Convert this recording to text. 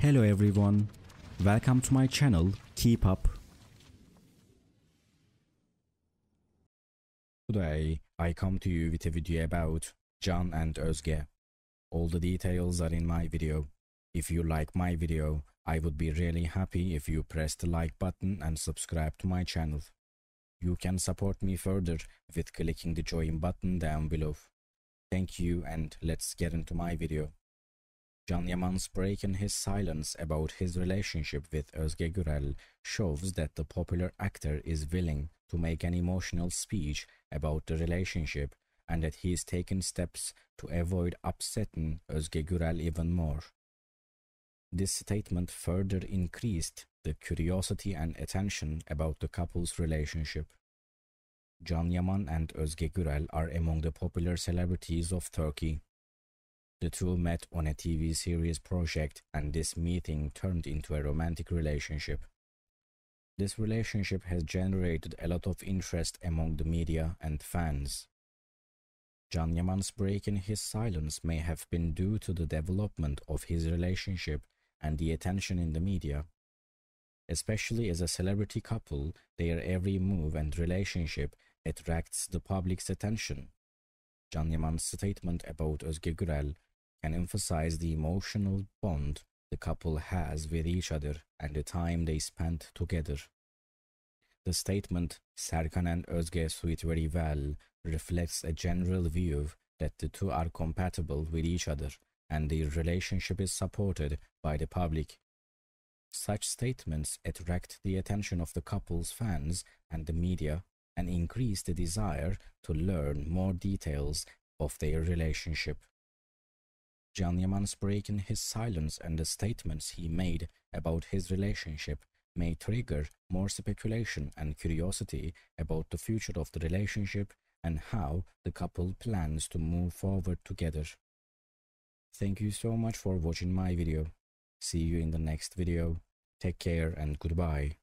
Hello everyone, welcome to my channel, keep up. Today, I come to you with a video about Can and Özge. All the details are in my video. If you like my video, I would be really happy if you press the like button and subscribe to my channel. You can support me further with clicking the join button down below. Thank you and let's get into my video. Can Yaman's break in his silence about his relationship with Özge Gürel shows that the popular actor is willing to make an emotional speech about the relationship and that he is taking steps to avoid upsetting Özge Gürel even more. This statement further increased the curiosity and attention about the couple's relationship. Can Yaman and Özge Gürel are among the popular celebrities of Turkey. The two met on a TV series project and this meeting turned into a romantic relationship. This relationship has generated a lot of interest among the media and fans. Can Yaman's break in his silence may have been due to the development of his relationship and the attention in the media. Especially as a celebrity couple, their every move and relationship attracts the public's attention. Can Yaman's statement about Özge Gürel can emphasize the emotional bond the couple has with each other and the time they spent together. The statement, Serkan and Özge suit very well, reflects a general view that the two are compatible with each other and their relationship is supported by the public. Such statements attract the attention of the couple's fans and the media and increase the desire to learn more details of their relationship. Can Yaman's break in his silence and the statements he made about his relationship may trigger more speculation and curiosity about the future of the relationship and how the couple plans to move forward together. Thank you so much for watching my video. See you in the next video. Take care and goodbye.